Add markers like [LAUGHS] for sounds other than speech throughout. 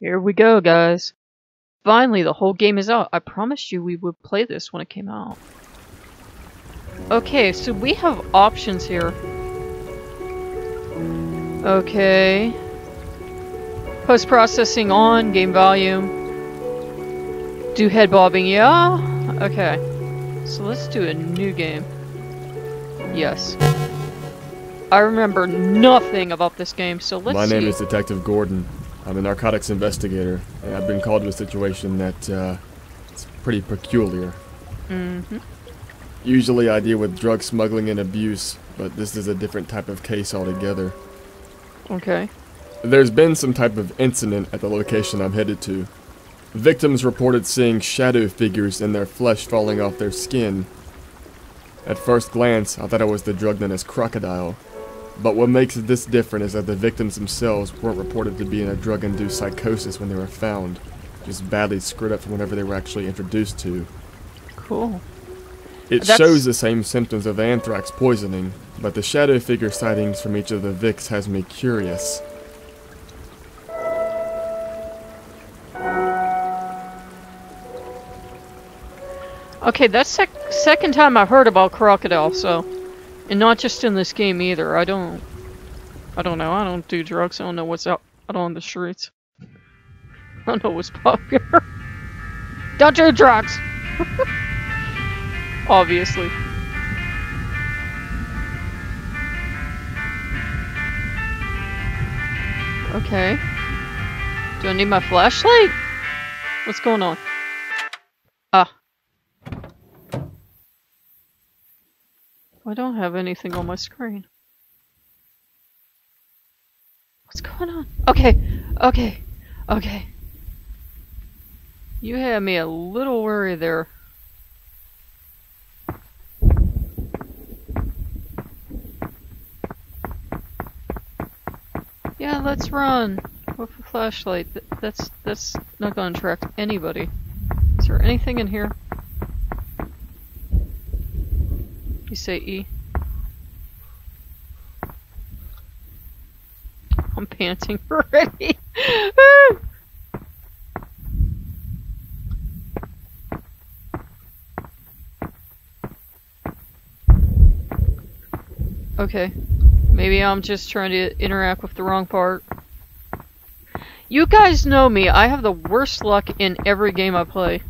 Here we go, guys. Finally, the whole game is out. I promised you we would play this when it came out. Okay, so we have options here. Okay. Post-processing on, game volume. Do head bobbing, yeah? Okay. So let's do a new game. Yes. I remember nothing about this game, so let's My name see. is Detective Gordon. I'm a narcotics investigator, and I've been called to a situation that, uh, it's pretty peculiar. Mm-hmm. Usually I deal with drug smuggling and abuse, but this is a different type of case altogether. Okay. There's been some type of incident at the location I'm headed to. Victims reported seeing shadow figures in their flesh falling off their skin. At first glance, I thought it was the drug known as crocodile. But what makes this different is that the victims themselves weren't reported to be in a drug-induced psychosis when they were found, just badly screwed up from whatever they were actually introduced to. Cool. It That's- shows the same symptoms of anthrax poisoning, but the shadow figure sightings from each of the Vicks has me curious. Okay, that's sec second time I've heard about crocodile, so and not just in this game either. I don't I don't know. I don't do drugs. I don't know what's out, out on the streets. [LAUGHS] I don't know what's popular. [LAUGHS] don't do drugs. [LAUGHS] Obviously. Okay. Do I need my flashlight? What's going on? I don't have anything on my screen. What's going on? Okay, okay, okay. You had me a little worried there. Yeah, let's run with a flashlight. Th- That's that's not gonna attract anybody. Is there anything in here? You say E. I'm panting [LAUGHS] already. okay. Maybe I'm just trying to interact with the wrong part. You guys know me. I have the worst luck in every game I play.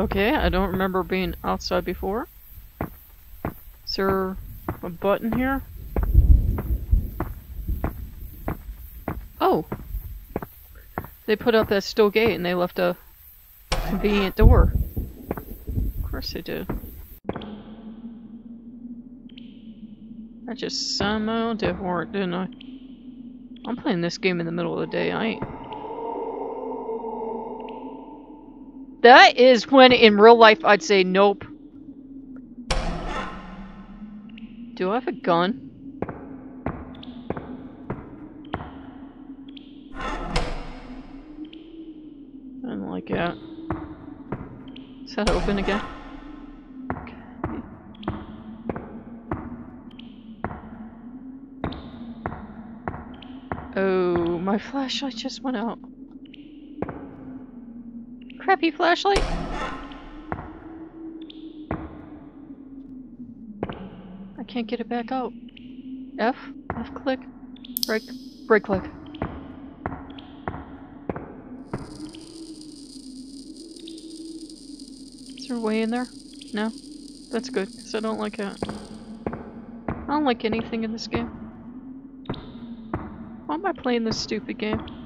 Okay, I don't remember being outside before. Is there a button here? Oh! They put up that steel gate and they left a convenient door. Of course they did. I just somehow different, didn't I? I'm playing this game in the middle of the day. I ain't. That is when in real life I'd say nope. Do I have a gun? I don't like that. Is that open again? Okay. Oh, my flashlight just went out. Crappy flashlight. I can't get it back out. F? F click? Right, right click. Is there a way in there? No? That's good, because I don't like it. I don't like anything in this game. Why am I playing this stupid game?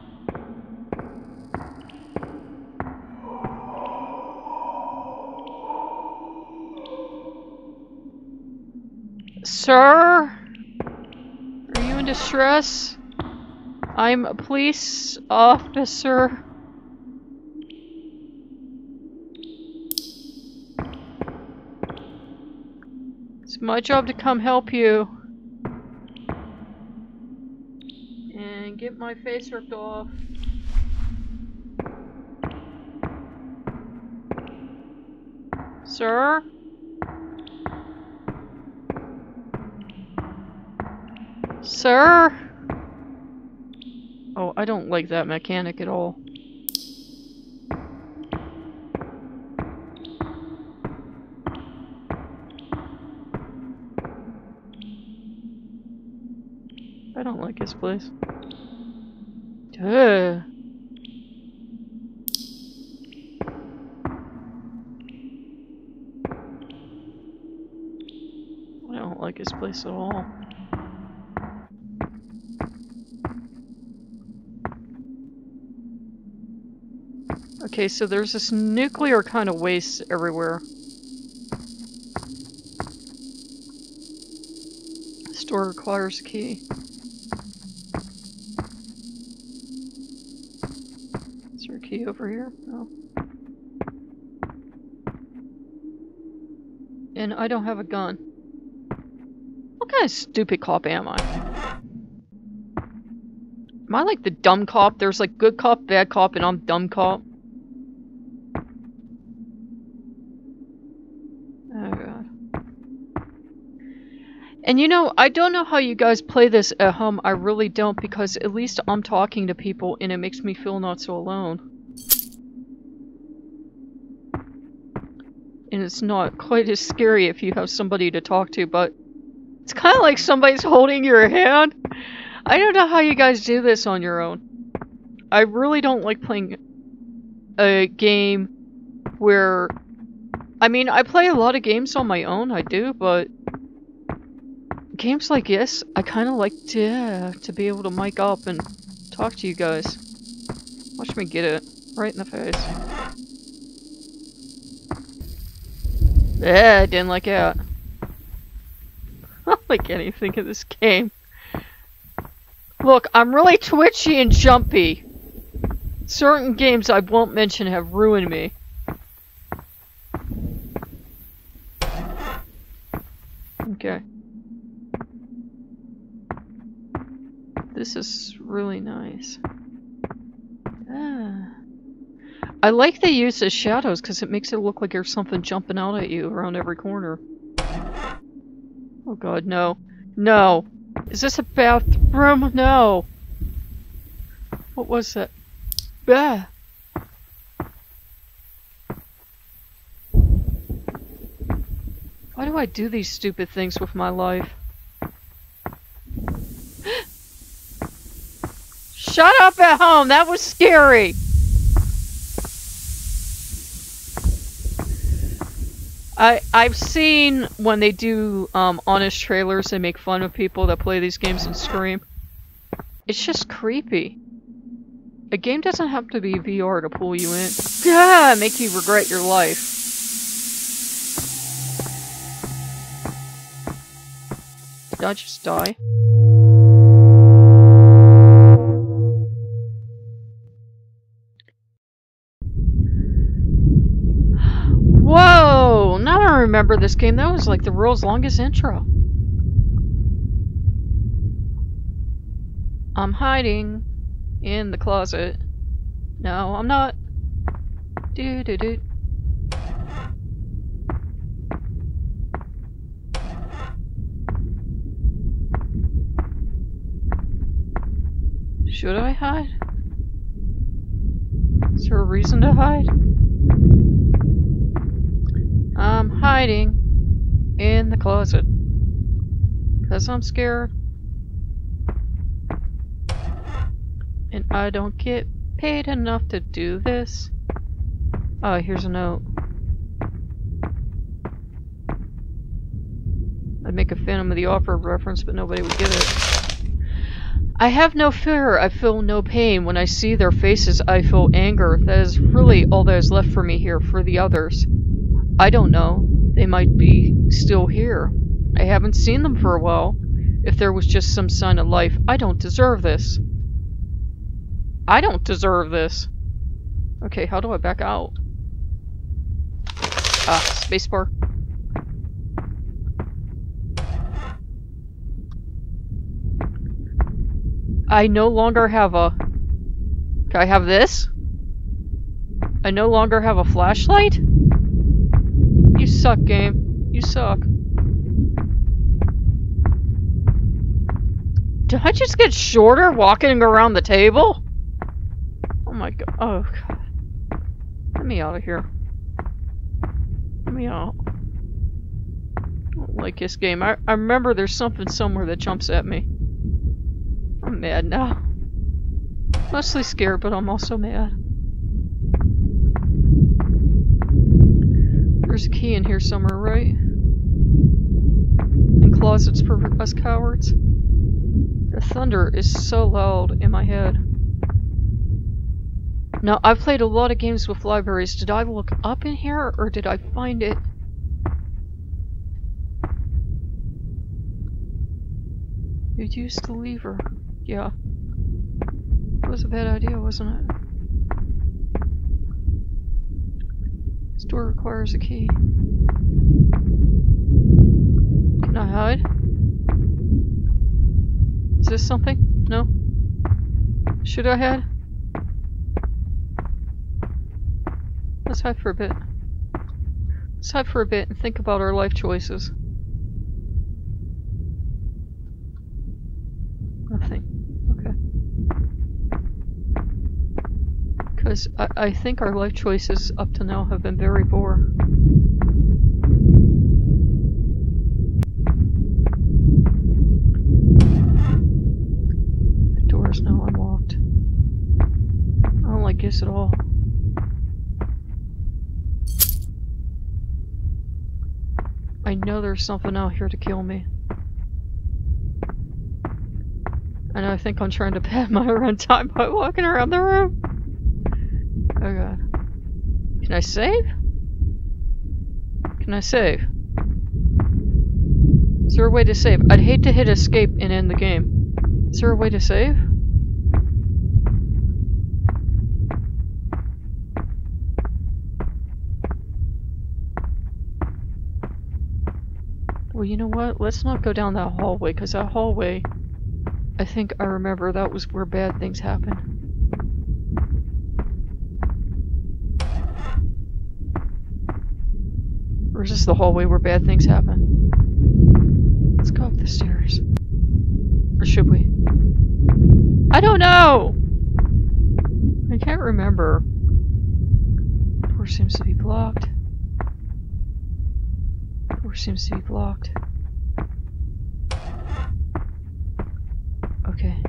Sir? Are you in distress? I'm a police officer. It's my job to come help you. And get my face ripped off. Sir? Sir? Oh, I don't like that mechanic at all. I don't like his place. Duh. I don't like his place at all. Okay, so there's this nuclear kind of waste everywhere. Store requires key. Is there a key over here? No. And I don't have a gun. What kind of stupid cop am I? Am I like the dumb cop? There's like good cop, bad cop, and I'm dumb cop. And you know, I don't know how you guys play this at home. I really don't because at least I'm talking to people and it makes me feel not so alone. And it's not quite as scary if you have somebody to talk to, but it's kind of like somebody's holding your hand. I don't know how you guys do this on your own. I really don't like playing a game where... I mean, I play a lot of games on my own, I do, but... Games like this, I kind of like to, to be able to mic up and talk to you guys. Watch me get it. Right in the face. Yeah, I didn't like it. I don't like anything in this game. Look, I'm really twitchy and jumpy. Certain games I won't mention have ruined me. Okay. This is really nice. Ah. I like the use of shadows because it makes it look like there's something jumping out at you around every corner. Oh god, no. No! Is this a bathroom? No! What was that? Bah! Why do I do these stupid things with my life? Shut up at home! That was scary! I I've seen when they do um, honest trailers they make fun of people that play these games and scream. It's just creepy. A game doesn't have to be VR to pull you in. Yeah, make you regret your life. Did I just die? Remember this game. That was like the world's longest intro. I'm hiding in the closet. No, I'm not. Do do do. Should I hide? Is there a reason to hide? I'm hiding in the closet. Cause I'm scared. And I don't get paid enough to do this. Oh, here's a note. I'd make a Phantom of the Opera reference, but nobody would get it. I have no fear, I feel no pain. When I see their faces, I feel anger. That is really all that is left for me here, for the others. I don't know. They might be still here. I haven't seen them for a while. If there was just some sign of life, I don't deserve this. I don't deserve this. Okay, how do I back out? Ah, spacebar. I no longer have a... Can I have this? I no longer have a flashlight? Suck, game. You suck. Did I just get shorter walking around the table? Oh my god. Oh god. Let me out of here. Let me out. I don't like this game. I, I remember there's something somewhere that jumps at me. I'm mad now. Mostly scared, but I'm also mad. There's a key in here somewhere, right? In closets for us cowards. The thunder is so loud in my head. Now, I've played a lot of games with libraries. Did I look up in here, or did I find it? You used the lever. Yeah. That was a bad idea, wasn't it? This door requires a key. Can I hide? Is this something? No? Should I hide? Let's hide for a bit. Let's hide for a bit and think about our life choices. Nothing. Okay. Because I, I think our life choices up to now have been very poor. The door is now unlocked. I don't like this at all. I know there's something out here to kill me. And I think I'm trying to [LAUGHS] pad my [LAUGHS] run time by walking around the room. Oh god. Can I save? Can I save? Is there a way to save? I'd hate to hit escape and end the game. Is there a way to save? Well, you know what? Let's not go down that hallway, because that hallway, I think I remember that was where bad things happen. Or is this the hallway where bad things happen? Let's go up the stairs. Or should we? I don't know! I can't remember. Door seems to be blocked. Door seems to be blocked. Okay.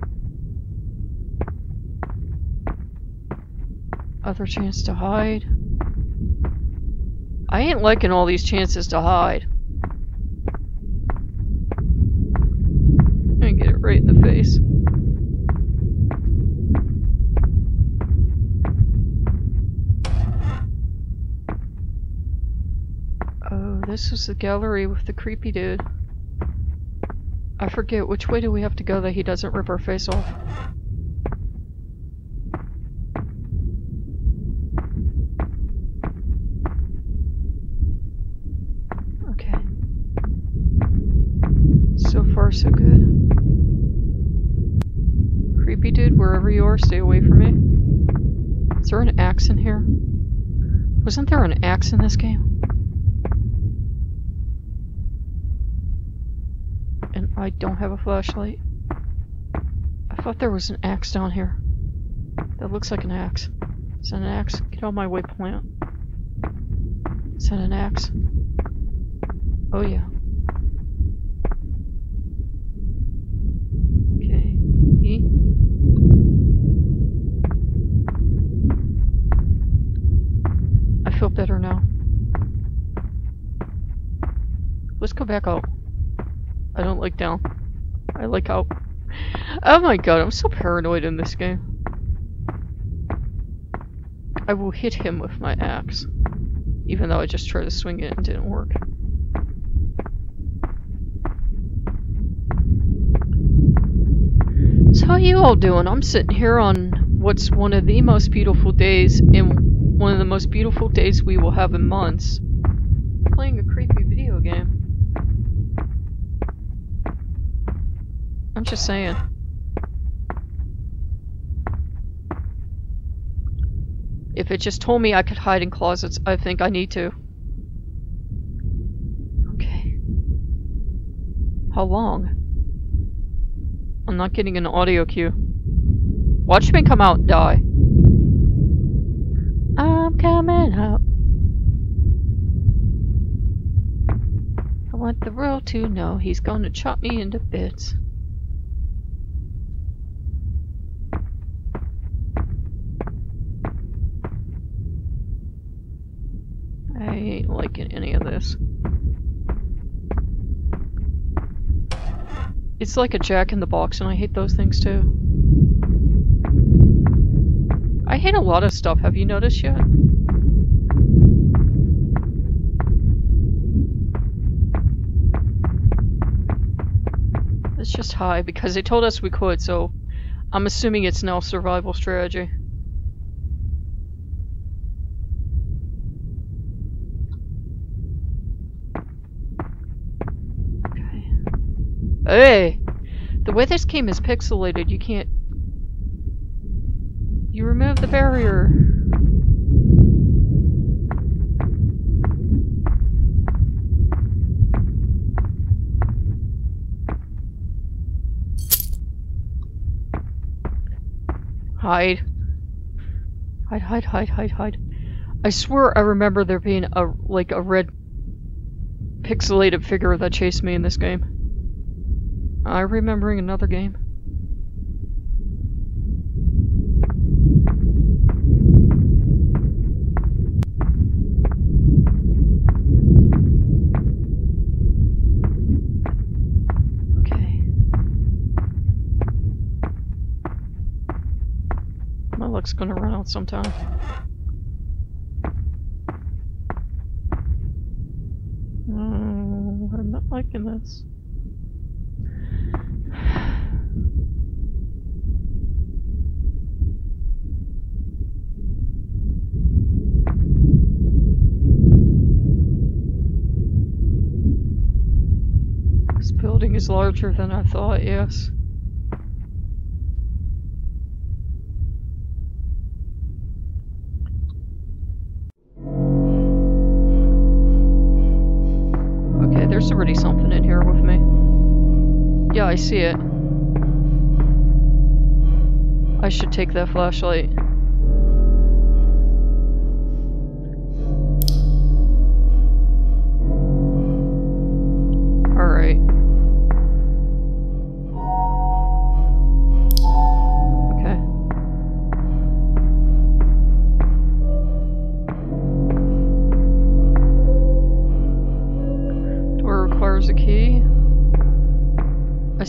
Other chance to hide. I ain't liking all these chances to hide. And get it right in the face. Oh, this is the gallery with the creepy dude. I forget, which way do we have to go that he doesn't rip our face off? Okay. So far, so good. Creepy dude, wherever you are, stay away from me. Is there an axe in here? Wasn't there an axe in this game? And I don't have a flashlight. I thought there was an axe down here. That looks like an axe. Is that an axe? Get out of my way, plant. Is that an axe? Oh yeah. Okay. E. I feel better now. Let's go back out. I don't like down. I like out. Oh my god, I'm so paranoid in this game. I will hit him with my axe. Even though I just tried to swing it and didn't work. So how you all doing? I'm sitting here on what's one of the most beautiful days in one of the most beautiful days we will have in months. Playing a creepy video game. I'm just saying. If it just told me I could hide in closets, I think I need to. Okay. How long? I'm not getting an audio cue. Watch me come out and die. I'm coming out. I want the world to know he's gonna chop me into bits. I liking any of this. It's like a jack in the box, and I hate those things too. I hate a lot of stuff, have you noticed yet? Let's just high, because they told us we could, so I'm assuming it's now survival strategy. Okay. Hey! The way this game is pixelated, you can't... You remove the barrier. Hide. Hide, hide, hide, hide, hide. I swear I remember there being a, like, a red pixelated figure that chased me in this game. I'm remembering another game. Okay. My luck's gonna run out sometime. Mm, I'm not liking. This larger than I thought, yes. Okay, there's already something in here with me. Yeah, I see it. I should take that flashlight.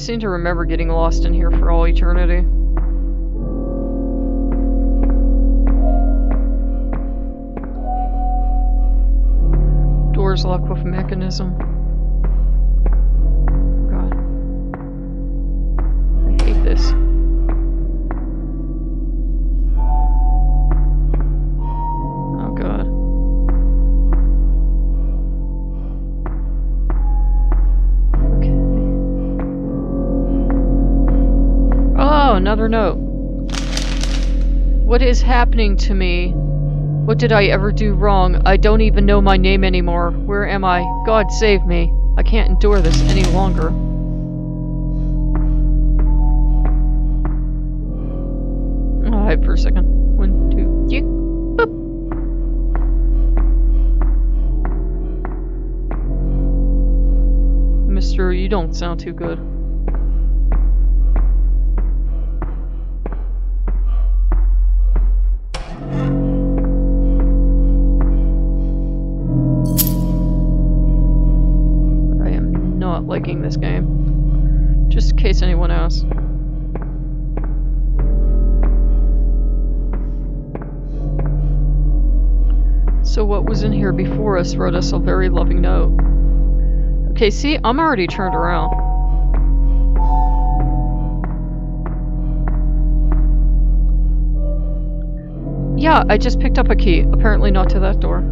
Seem to remember getting lost in here for all eternity. Doors locked with mechanism. What is happening to me? What did I ever do wrong? I don't even know my name anymore. Where am I? God save me. I can't endure this any longer. I'll hide for a second. One, two, three. Boop. Mister, you don't sound too good. Not liking this game. Just in case anyone else. So what was in here before us wrote us a very loving note. Okay, see, I'm already turned around. Yeah, I just picked up a key. Apparently not to that door.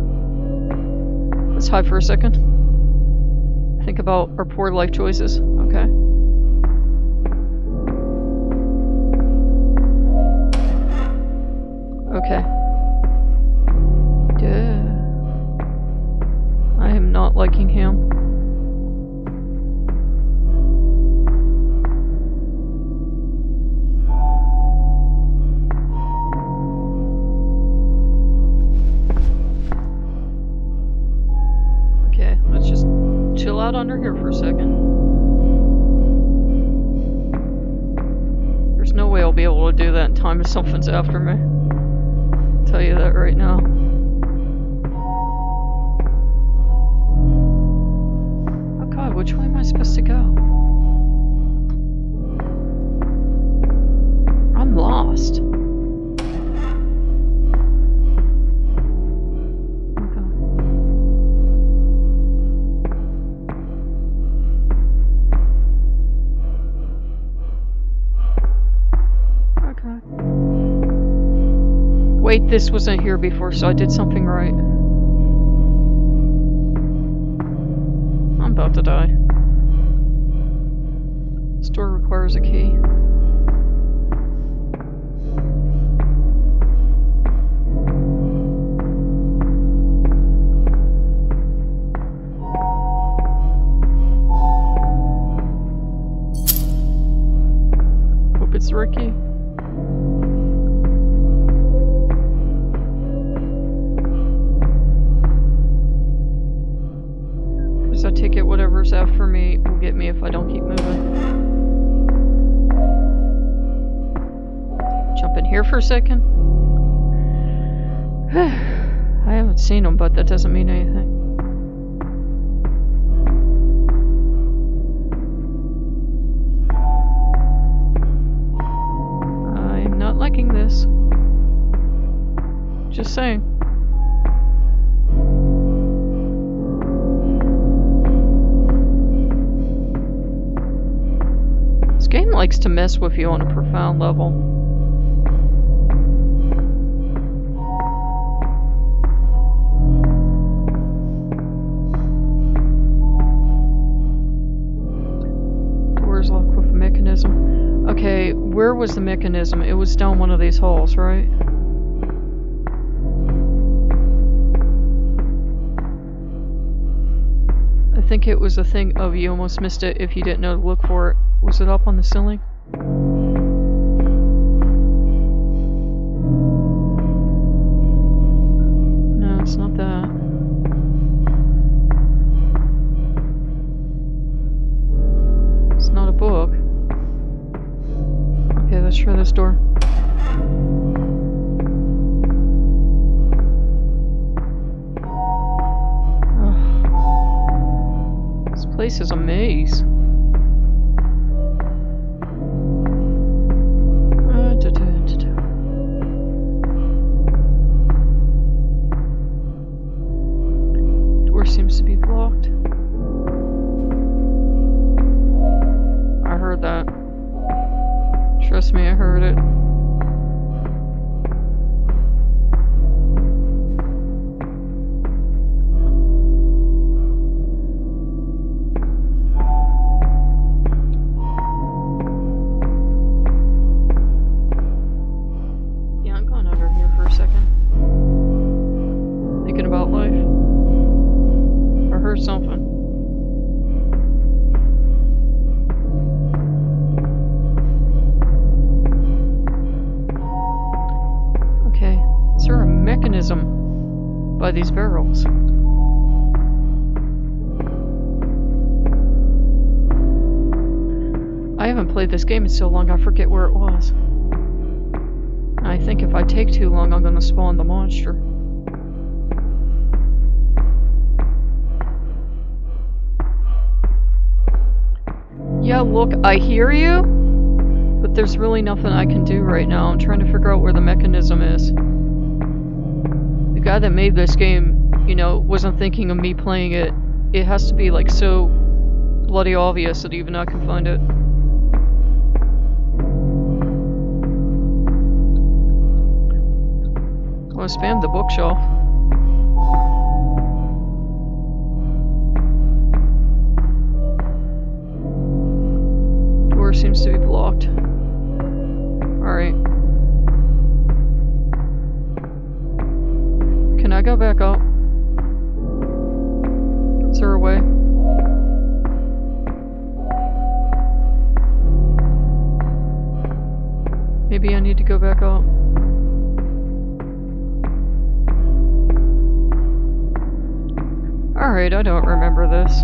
Let's hide for a second. Think about our poor life choices. Something's after me. I'll tell you that right now. Oh god, which way am I supposed to go? This wasn't here before, so I did something right. I'm about to die. Store requires a key. Hope it's Ricky. For a second. [SIGHS] I haven't seen him, but that doesn't mean anything. I'm not liking this. Just saying. This game likes to mess with you on a profound level. Was the mechanism? It was down one of these holes, right? I think it was a thing of you almost missed it if you didn't know to look for it. Was it up on the ceiling? This door. Ugh. This place is a maze. These barrels? I haven't played this game in so long I forget where it was. I think if I take too long I'm gonna spawn the monster. Yeah, look, I hear you, but there's really nothing I can do right now. I'm trying to figure out where the mechanism is. Guy that made this game, you know, wasn't thinking of me playing it. It has to be like so bloody obvious that even I can find it. I spammed the bookshelf. to go back out. Alright, I don't remember this.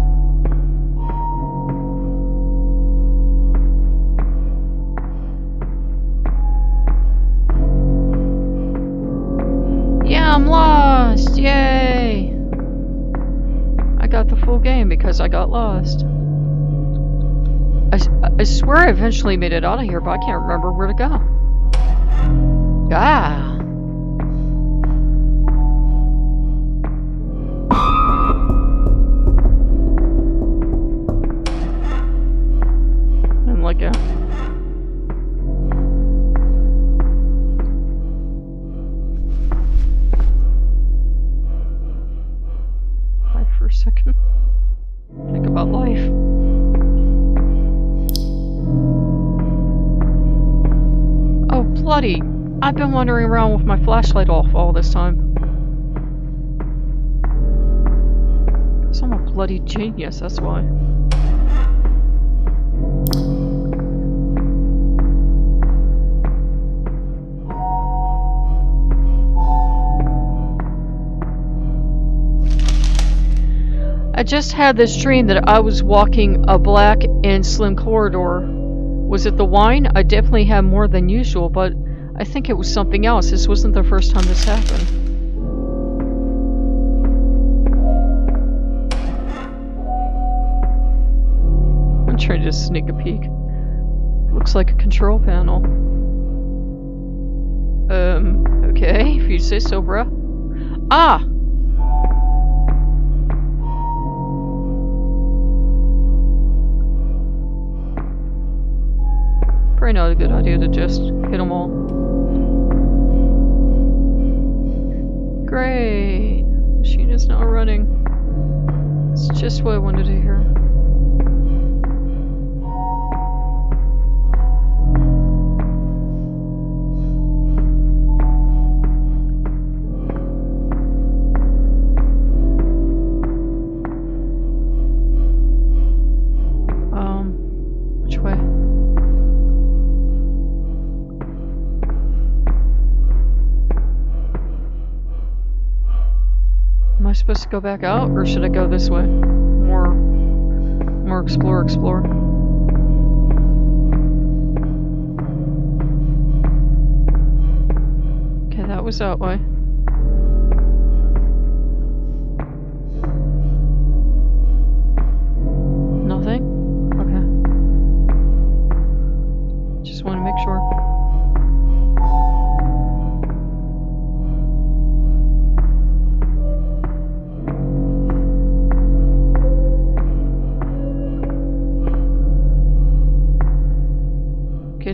Yeah, I'm lost! Yay! I got the full game because I got lost. I, I swear I eventually made it out of here, but I can't remember where to go. Ah! I'm like a... Life for a second. Think about life. Oh, bloody! I've been wandering around with my flashlight off all this time. Cause I'm a bloody genius, that's why. I just had this dream that I was walking a black and slim corridor. Was it the wine? I definitely had more than usual, but I think it was something else. This wasn't the first time this happened. I'm trying to sneak a peek. Looks like a control panel. Um, okay, [LAUGHS] if you say so, bruh. Ah! Probably not a good idea to just hit them all. Great! Machine is now running. It's just what I wanted to hear. Go back out, or should I go this way? More, more explore, explore. Okay, that was that way.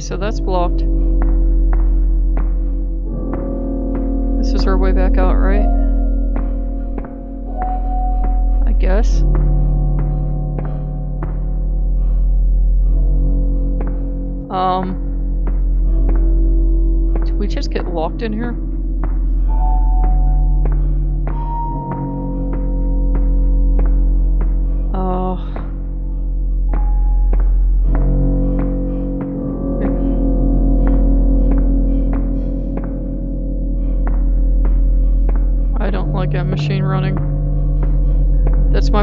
So that's blocked. This is our way back out, right? I guess. Um. Did we just get locked in here?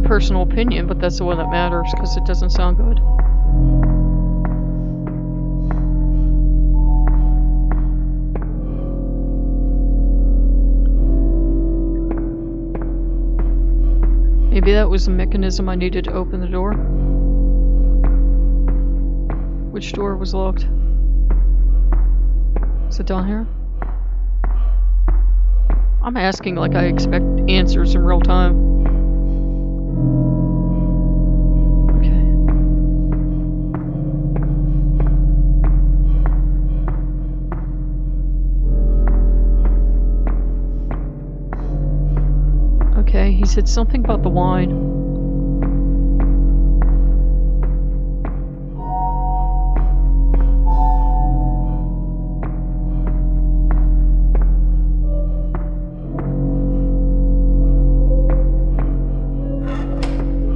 Personal opinion, but that's the one that matters because it doesn't sound good. Maybe that was the mechanism I needed to open the door. Which door was locked? Is it down here? I'm asking like I expect answers in real time. Said something about the wine.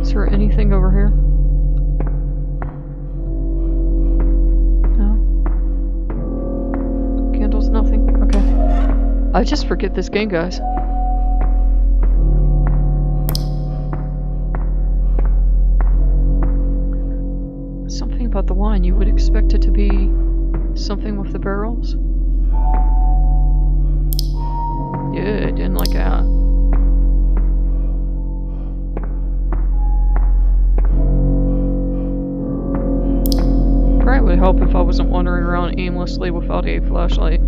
Is there anything over here? No. Candles, nothing. Okay. I just forget this game, guys. Expect it to be something with the barrels. Good, didn't like that. Probably would help if I wasn't wandering around aimlessly without a flashlight.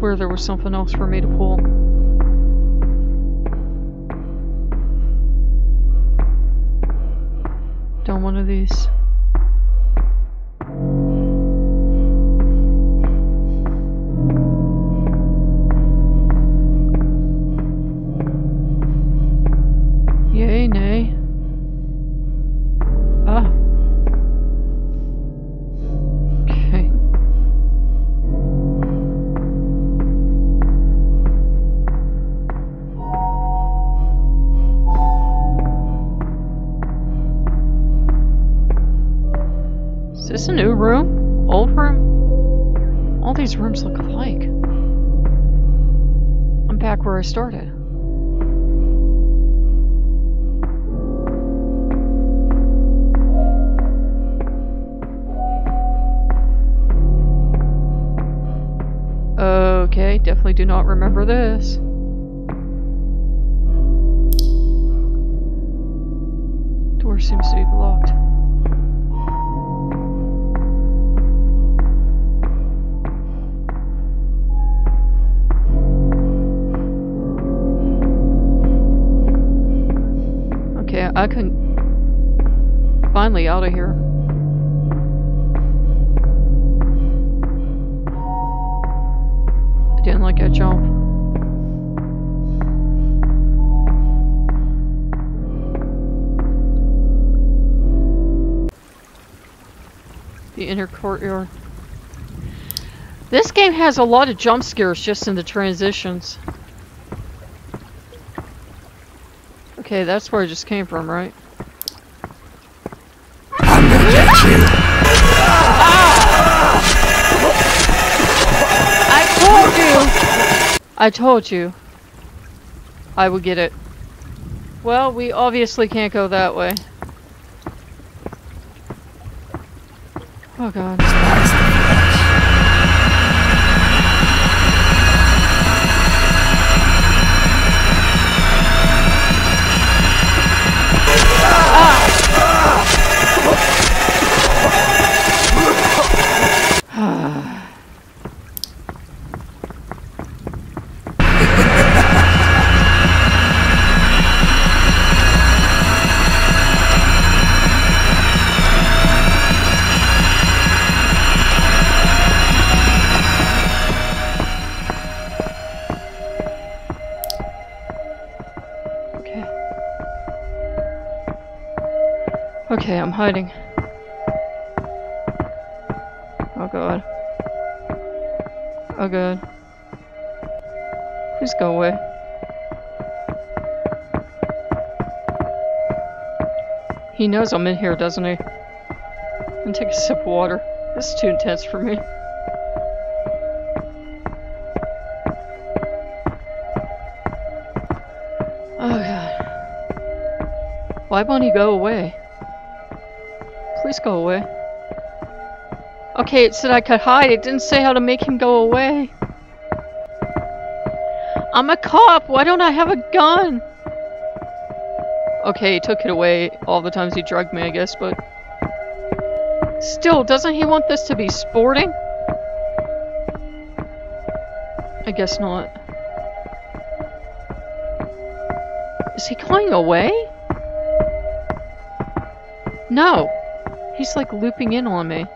Swear there was something else for me to pull. Definitely do not remember this. Door seems to be locked. Okay, I can finally out of here. Inner courtyard. This game has a lot of jump scares just in the transitions. Okay, that's where I just came from, right? I told you! I told you. I would get it. Well, we obviously can't go that way. Oh god. I'm hiding. Oh god. Oh god. Please go away. He knows I'm in here, doesn't he? And take a sip of water. This is too intense for me. Oh god. Why won't he go away? Please go away. Okay, it said I could hide. It didn't say how to make him go away. I'm a cop. Why don't I have a gun? Okay, he took it away all the times he drugged me, I guess, but... Still, doesn't he want this to be sporting? I guess not. Is he going away? No. He's like looping in on me.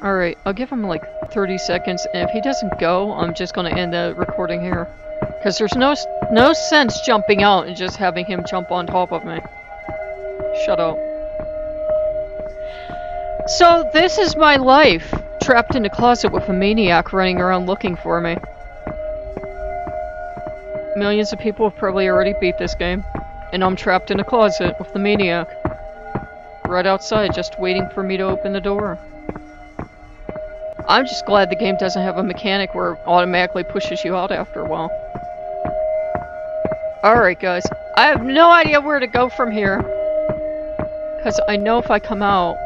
Alright, I'll give him like 30 seconds, and if he doesn't go, I'm just gonna end the recording here. Because there's no, no sense jumping out and just having him jump on top of me. Shut up. So, this is my life. Trapped in a closet with a maniac running around looking for me. Millions of people have probably already beat this game. And I'm trapped in a closet with the maniac. Right outside, just waiting for me to open the door. I'm just glad the game doesn't have a mechanic where it automatically pushes you out after a while. Alright guys, I have no idea where to go from here. Because I know if I come out,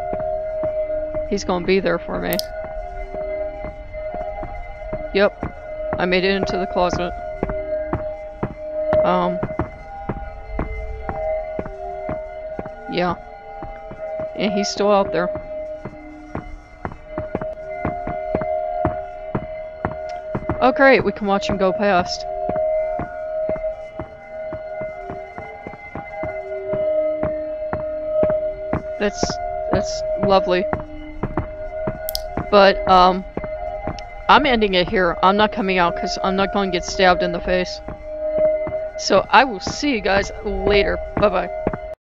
he's gonna be there for me. Yep, I made it into the closet. Um. Yeah. And he's still out there. Oh great, we can watch him go past. That's that's lovely. But um I'm ending it here. I'm not coming out because I'm not going to get stabbed in the face. So I will see you guys later. Bye bye.